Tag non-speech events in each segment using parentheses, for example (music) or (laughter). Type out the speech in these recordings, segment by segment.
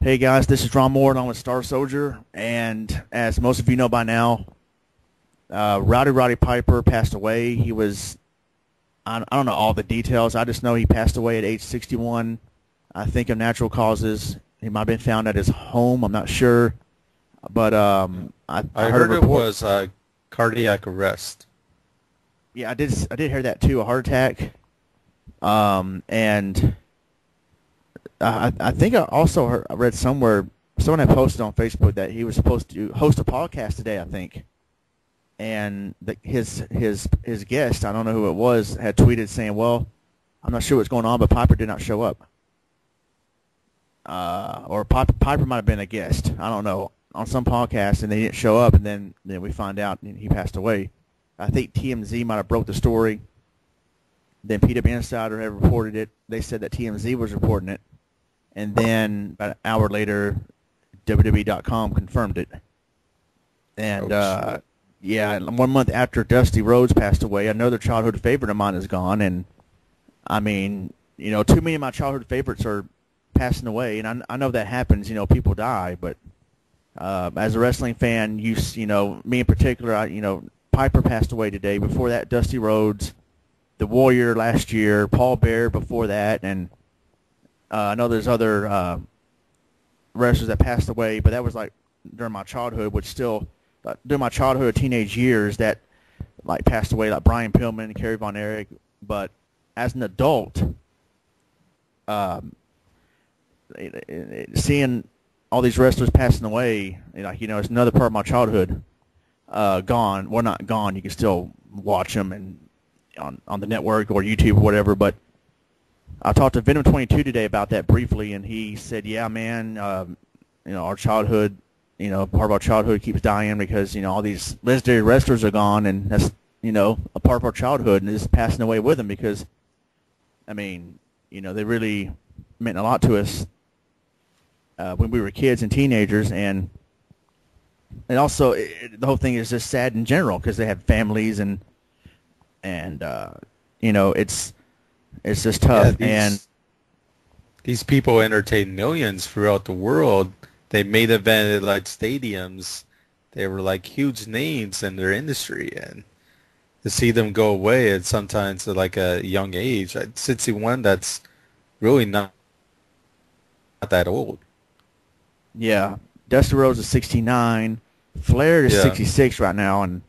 Hey guys, this is Ronmower, and I'm with Star Soldier. And as most of you know by now, uh, Rowdy Roddy Piper passed away. He was, I, I don't know all the details. I just know he passed away at age 61. I think of natural causes. He might have been found at his home. I'm not sure, but um, I, I, I heard, a it was uh, cardiac arrest. Yeah, I did. I did hear that too. A heart attack. Um, and I, I think I also heard, read somewhere someone had posted on Facebook that he was supposed to host a podcast today. I think, and the, his his his guest, I don't know who it was, had tweeted saying, "Well, I'm not sure what's going on, but Piper did not show up." Uh, or Piper, Piper might have been a guest. I don't know on some podcast, and they didn't show up, and then then we find out he passed away. I think TMZ might have broke the story. Then PW Insider had reported it. They said that TMZ was reporting it, and then about an hour later, WWE.com confirmed it. And Oh, uh, yeah, one month after Dusty Rhodes passed away, another childhood favorite of mine is gone. And I mean, you know, too many of my childhood favorites are passing away, and I, I know that happens. You know, people die, but uh, as a wrestling fan, you you know me in particular, I, you know Piper passed away today. Before that, Dusty Rhodes, the Warrior last year, Paul Bearer before that, and uh, I know there's other uh, wrestlers that passed away, but that was like during my childhood, which still uh, during my childhood, teenage years that like passed away, like Brian Pillman, Kerry Von Erich. But as an adult, um, it- it- it- seeing all these wrestlers passing away, you know, like you know, it's another part of my childhood uh, gone. Well, not gone. You can still watch them and on on the network or YouTube or whatever. But I talked to Venom Twenty Two today about that briefly, and he said, "Yeah, man, um, you know, our childhood, you know, part of our childhood keeps dying because you know all these legendary wrestlers are gone, and that's you know a part of our childhood, and is passing away with them because, I mean, you know, they really meant a lot to us uh, when we were kids and teenagers, and and also it, the whole thing is just sad in general because they have families and and uh, you know it's it's just tough these, and these people entertain millions throughout the world. They made event at like stadiums. They were like huge names in their industry, and to see them go away at sometimes at like a young age, at 61, that's really not not that old. yeah, Dusty Rhodes is 69, Flair is Yeah. 66 right now, and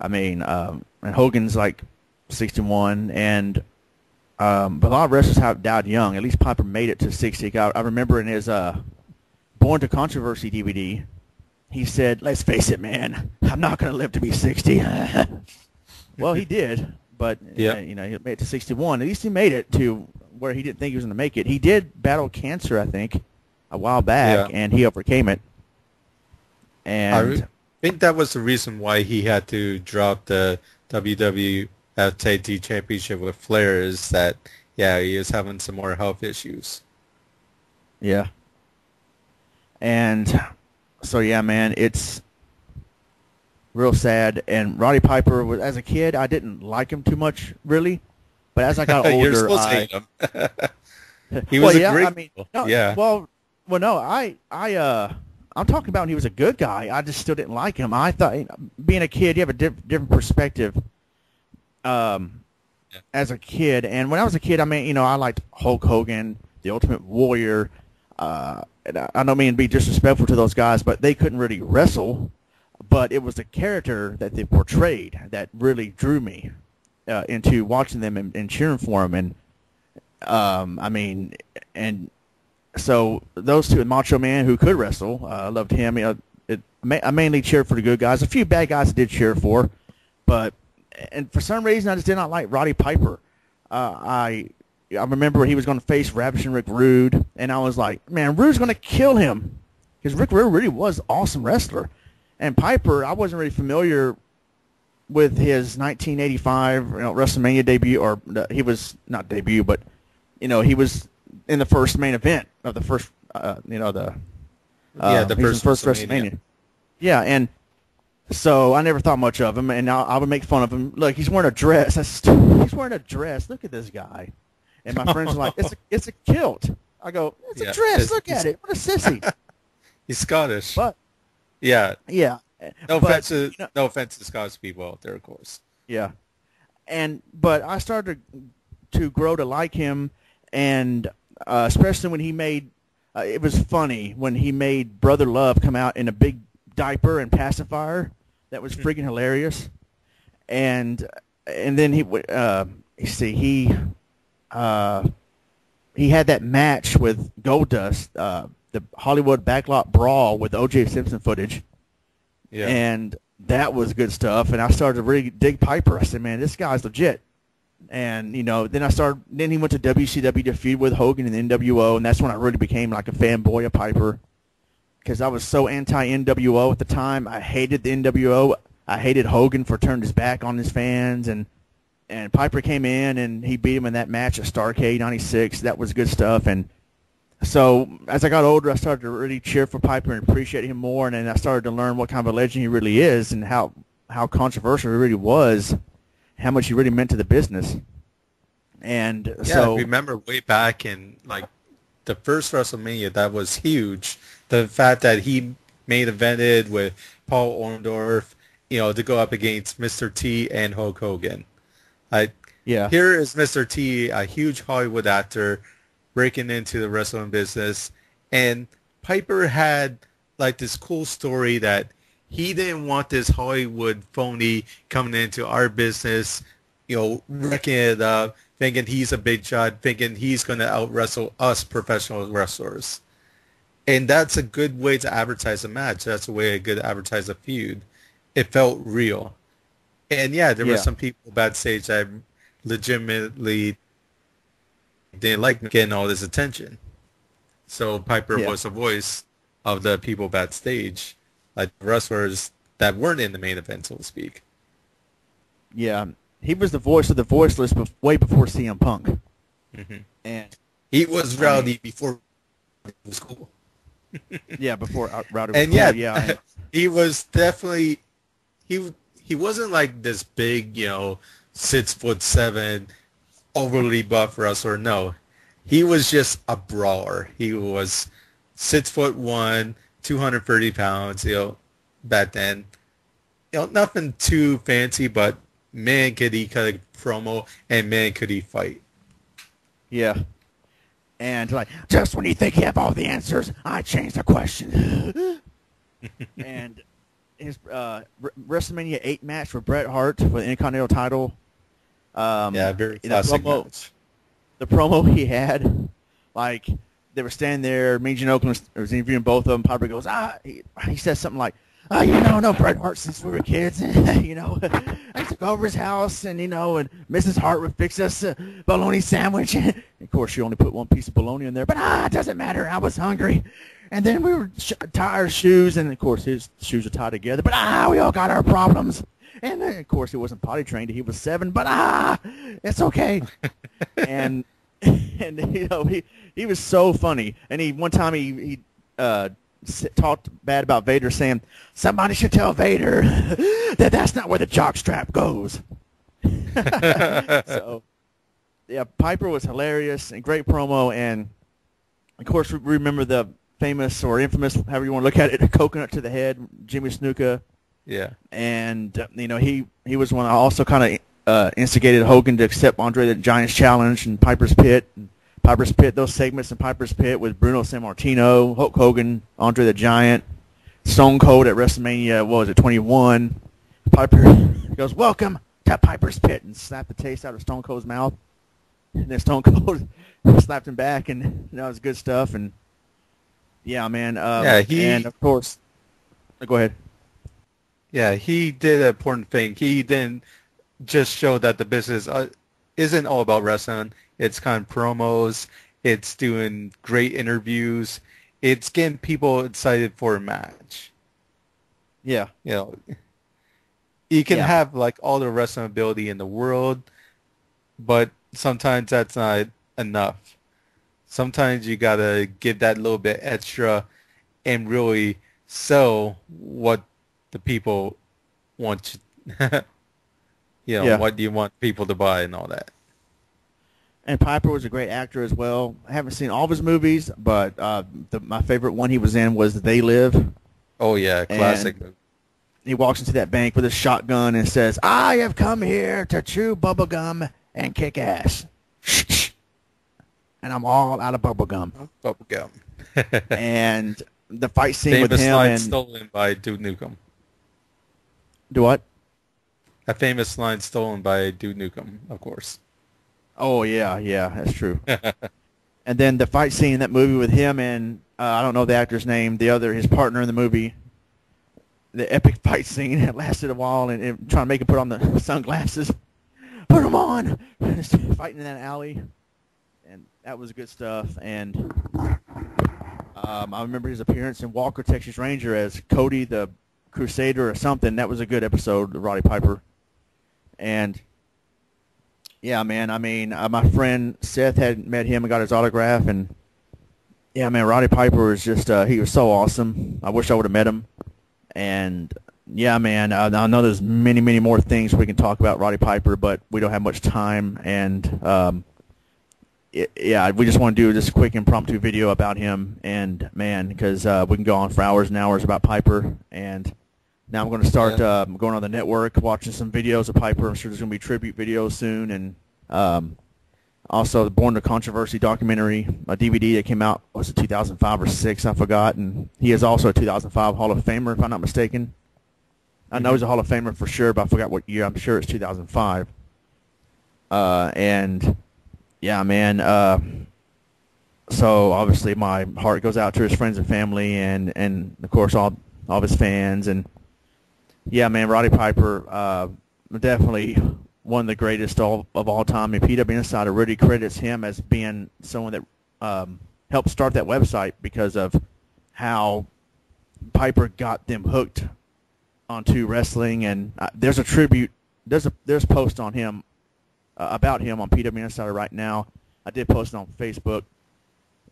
I mean, um, and Hogan's like 61, and um, but a lot of wrestlers have died young. At least Piper made it to 60. I, I remember in his uh, Born to Controversy DVD, he said, "Let's face it, man, I'm not going to live to be 60." (laughs) well, he (laughs) did, but uh, you know, he made it to 61. At least he made it to where he didn't think he was going to make it. He did battle cancer, I think, a while back, Yeah. and he overcame it. I And re- think that was the reason why he had to drop the WWF Tag Team Championship with Flair is that, yeah, he is having some more health issues. Yeah. And so yeah, man, it's real sad. And Roddy Piper was as a kid, I didn't like him too much, really. But as I got (laughs) older, I, to hate him. (laughs) he well, was a yeah, great I mean, no, yeah. Well, well, no, I, I, uh, I'm talking about when he was a good guy. I just still didn't like him. I thought, you know, being a kid, you have a diff- different perspective. Um, Yeah. as a kid, and when I was a kid, I mean, you know, I liked Hulk Hogan, the Ultimate Warrior. Uh, and I I don't mean to be disrespectful to those guys, but they couldn't really wrestle. But it was the character that they portrayed that really drew me uh, into watching them and, and cheering for them. And um, I mean, and so those two, Macho Man, who could wrestle, uh, I loved him. You know, it, I mainly cheered for the good guys. A few bad guys I did cheer for, but and for some reason I just did not like Roddy Piper. Uh, I I remember he was going to face Ravishing Rick Rude, and I was like, man, Rude's going to kill him because Rick Rude really was an awesome wrestler, and Piper I wasn't really familiar with his 1985 you know, WrestleMania debut, or uh, he was not debut, but you know he was in the first main event of the first, uh, you know the Yeah, uh, the he was first in WrestleMania. Yeah, and so I never thought much of him, and I, I would make fun of him. Look, he's wearing a dress. That's. He's wearing a dress. Look at this guy. And my friends are like, it's a, (laughs) it's a kilt. I go, it's Yeah, a dress. it's- Look at it. What a sissy. (laughs) He's Scottish. but yeah. yeah, No but, offense to you know- no offense to Scottish people out there, of course. Yeah, and but I started to grow to like him, and uh, especially when he made. Uh, it was funny when he made Brother Love come out in a big diaper and pacifier. That was freaking hilarious. And and then he w- uh, you see he uh, he had that match with Goldust, uh, the Hollywood backlot brawl with O.J. Simpson footage Yeah. and that was good stuff. And I started to really dig Piper. I said, man, this guy's legit. And you know, then I started. Then he went to WCW to feud with Hogan and the NWO, and that's when I really became like a fanboy of Piper, because I was so anti NWO at the time. I hated the NWO. I hated Hogan for turning his back on his fans, and and Piper came in and he beat him in that match at Starcade '96. That was good stuff. And so as I got older, I started to really cheer for Piper and appreciate him more, and then I started to learn what kind of a legend he really is and how how controversial he really was, how much he really meant to the business. And Yeah, so I remember way back in like the first WrestleMania that was huge. The fact that he main evented with Paul Orndorff, you know, to go up against Mr. T and Hulk Hogan. I yeah, here is Mr. T, a huge Hollywood actor, breaking into the wrestling business, and Piper had like this cool story that he didn't want this Hollywood phony coming into our business, you know, wrecking it up, thinking he's a big shot, thinking he's going to out wrestle us professional wrestlers. And that's a good way to advertise a match. That's a way a good advertise a feud. It felt real. And yeah, there were some people backstage that legitimately didn't like getting all this attention. So Piper Yeah. was a voice of the people backstage, like wrestlers that weren't in the main event, so to speak. yeah, he was the voice of the voiceless bef- way before CM Punk, Mhm. and He was rowdy before it was cool. (laughs) yeah, before uh, and was yeah, yeah, (laughs) he was definitely he he wasn't like this big, you know, six foot seven, overly buff wrestler. No, he was just a brawler. He was six foot one, two hundred thirty pounds. You know, back then, you know, nothing too fancy, but man, could he cut a promo, and man, could he fight. Yeah. And like, just when you think you have all the answers, I change the question. (gasps) and his uh, WrestleMania 8 match for Bret Hart for the Intercontinental title. Um, yeah, very the classic promo, match. the promo he had, like, they were standing there, Mean Gene Okerlund was, was interviewing both of them. Piper goes, ah, he, he says something like, oh, you know, no Bret Hart since we were kids. (laughs) you know, I took over his house, and you know, and Mrs. Hart would fix us a bologna sandwich. (laughs) of course, she only put one piece of bologna in there, but ah, it doesn't matter. I was hungry. And then we would sh- tie our shoes, and of course his shoes are tied together. But ah, we all got our problems. And then, of course, he wasn't potty trained. He was seven, but ah, it's okay. (laughs) and and you know he he was so funny. And he one time he he uh, talked bad about Vader, saying somebody should tell Vader (laughs) that that's not where the jock strap goes. (laughs) so yeah, Piper was hilarious and great promo, and of course we remember the famous or infamous, however you want to look at it, (laughs) coconut to the head, Jimmy Snuka Yeah. and uh, you know he he was one I also kind of uh, instigated Hogan to accept Andre the Giant's challenge and Piper's Pit. And Piper's Pit, those segments in Piper's Pit with Bruno Sammartino, Hulk Hogan, Andre the Giant, Stone Cold at WrestleMania. What was it, 21? Piper (laughs) goes, "Welcome to Piper's Pit," and slapped the taste out of Stone Cold's mouth. And then Stone (laughs) Cold slapped him back, and that was good stuff. And yeah, man. Uh, Yeah, he- and of course, go ahead. Yeah, he did an important thing. He didn't just show that the business uh, isn't all about wrestling. It's kind of promos. It's doing great interviews. It's getting people excited for a match. Yeah. You know, you can Yeah. have like all the wrestling ability in the world, but sometimes that's not enough. Sometimes you gotta give that little bit extra and really sell what the people want you, (laughs) you know, Yeah. what do you want people to buy and all that. And Piper was a great actor as well. I haven't seen all of his movies, but uh, the, my favorite one he was in was They Live. Oh yeah, classic. And he walks into that bank with a shotgun and says, "I have come here to chew bubblegum and kick ass." and I'm all out of bubblegum. Bubblegum. (laughs) and the fight scene famous with him line and stolen by Duke Nukem. do what? A famous line stolen by Duke Nukem, of course. Oh yeah, yeah, that's true. (laughs) and then the fight scene in that movie with him and uh, I don't know the actor's name, the other his partner in the movie. The epic (laughs) fight scene that lasted a while and, and trying to make him put on the (laughs) sunglasses. Put them on. Fighting in that alley, and that was good stuff. And um, I remember his appearance in Walker Texas Ranger as Cody the Crusader or something. That was a good episode, Roddy Piper. And yeah, man. I mean, uh, my friend Seth had met him and got his autograph, and yeah, man, Roddy Piper was just uh, he was so awesome. I wish I would have met him. And yeah, man, I, I know there's many, many more things we can talk about Roddy Piper, but we don't have much time. And um, it, yeah, we just want to do this quick impromptu video about him. And man, because uh, we can go on for hours and hours about Piper. And now I'm going to start Yeah. uh, going on the network, watching some videos of Piper. I'm sure there's going to be tribute videos soon, and um, also the Born to Controversy documentary, a DVD that came out was it 2005 or six? I forgot. And he is also a 2005 Hall of Famer, if I'm not mistaken. I know he's a Hall of Famer for sure, but I forgot what year. I'm sure it's 2005. Uh, and yeah, man. Uh, so obviously my heart goes out to his friends and family, and and of course all all of his fans, and yeah, man, Roddy Piper, uh, definitely one of the greatest all, of all time. And PW Insider really credits him as being someone that um, helped start that website because of how Piper got them hooked onto wrestling. And uh, there's a tribute, there's a there's post on him uh, about him on PW Insider right now. I did post it on Facebook,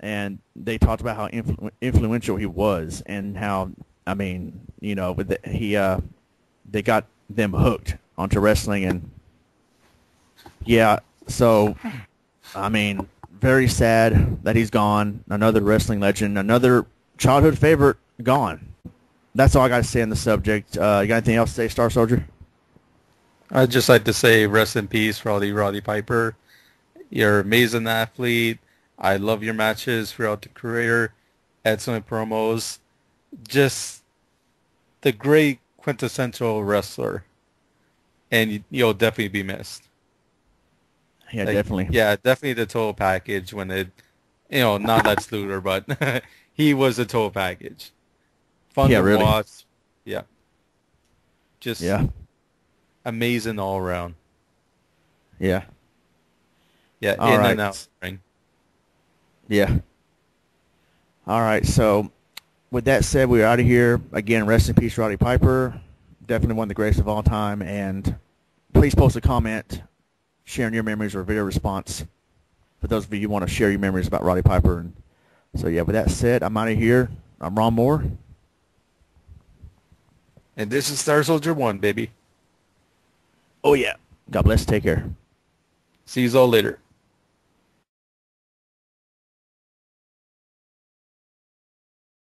and they talked about how influ- influential he was and how I mean, you know, with the, he uh, they got them hooked onto wrestling, and yeah, so I mean, very sad that he's gone. Another wrestling legend, another childhood favorite gone. That's all I got to say on the subject. Uh, you got anything else to say, Star Soldier? I'd just like to say rest in peace, Rowdy Roddy Piper. You're an amazing athlete. I love your matches throughout the career. Excellent promos. Just the great quintessential wrestler. And you- you'll definitely be missed. Yeah, Like, definitely. Yeah, definitely the total package when it, you know, not Lex Luger, but (laughs) he was a total package. Fun Yeah, to really. watch. Yeah. Just Yeah, amazing all around. yeah, Yeah, All in right. and out yeah. All right, so with that said, we're out of here. Again, rest in peace, Roddy Piper. Definitely one of the greatest of all time. And please post a comment sharing your memories or video response for those of you who want to share your memories about Roddy Piper. And so, yeah, with that said, I'm out of here. I'm Ronmower. And this is Star Soldier 1, baby. Oh, yeah. God bless. Take care. See you all later.